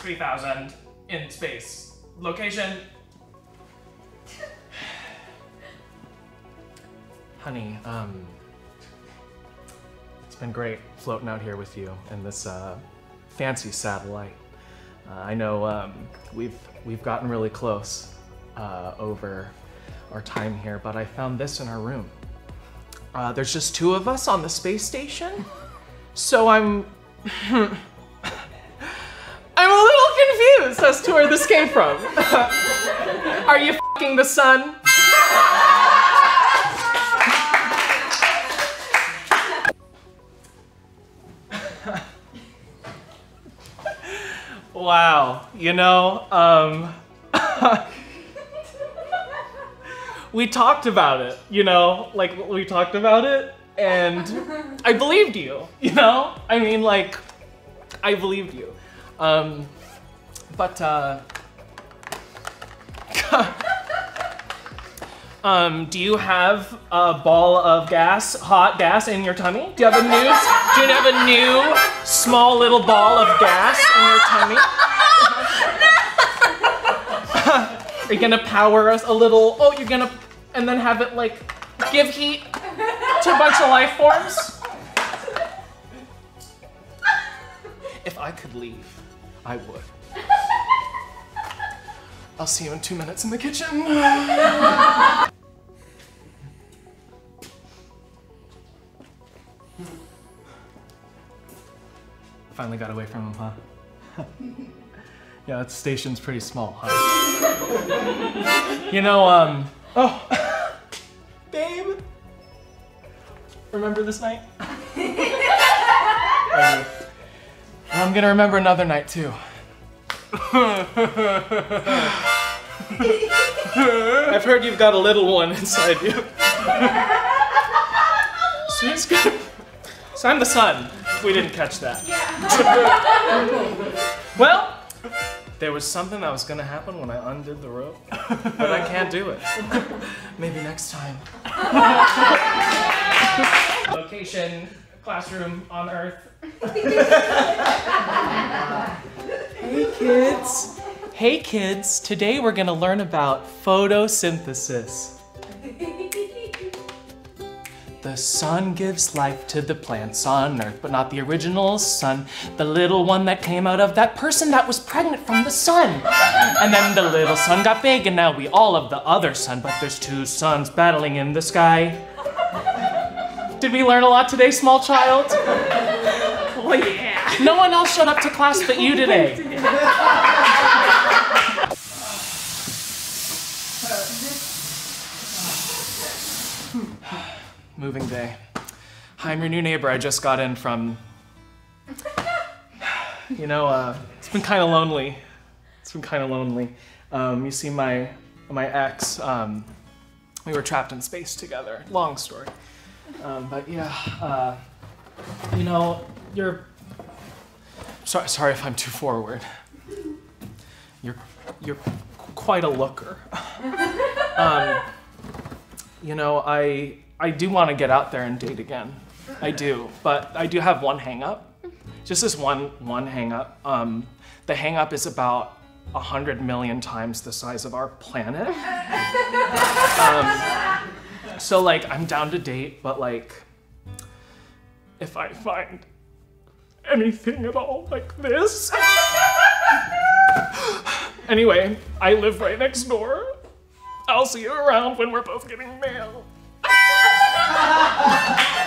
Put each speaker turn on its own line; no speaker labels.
3000 in space. Location. Honey, um, it's been great floating out here with you in this uh, fancy satellite. Uh, I know um, we've we've gotten really close uh, over our time here, but I found this in our room. Uh, there's just two of us on the space station, so I'm as to where this came from. Are you fucking the sun? wow, you know, um, we talked about it, you know, like we talked about it, and I believed you, you know? I mean, like, I believed you. Um, but, uh, um, do you have a ball of gas, hot gas in your tummy? Do you have a new, do you have a new small little ball of gas in your tummy? Are you gonna power us a little? Oh, you're gonna, and then have it like give heat to a bunch of life forms? If I could leave, I would. I'll see you in two minutes in the kitchen. Finally got away from him, huh? yeah, that station's pretty small, huh? you know, um, oh, babe, remember this night? I do. I'm gonna remember another night too. I've heard you've got a little one inside you. so, it's good. so I'm the son. If we didn't catch that. well, there was something that was gonna happen when I undid the rope, but I can't do it. Maybe next time. Location, classroom on Earth. hey kids. Hey kids, today we're gonna learn about photosynthesis. The sun gives life to the plants on Earth, but not the original sun, the little one that came out of that person that was pregnant from the sun. And then the little sun got big, and now we all have the other sun, but there's two suns battling in the sky. Did we learn a lot today, small child? Oh yeah. No one else showed up to class but you today. Moving day. Hi, I'm your new neighbor. I just got in from. You know, uh, it's been kind of lonely. It's been kind of lonely. Um, you see, my my ex, um, we were trapped in space together. Long story. Um, but yeah, uh, you know, you're. Sorry, sorry if I'm too forward. You're you're quite a looker. um, you know, I I do want to get out there and date again. I do, but I do have one hang up. Just this one one hang up. Um, the hang up is about a hundred million times the size of our planet. Um, so like I'm down to date, but like if I find anything at all like this. anyway, I live right next door. I'll see you around when we're both getting mail.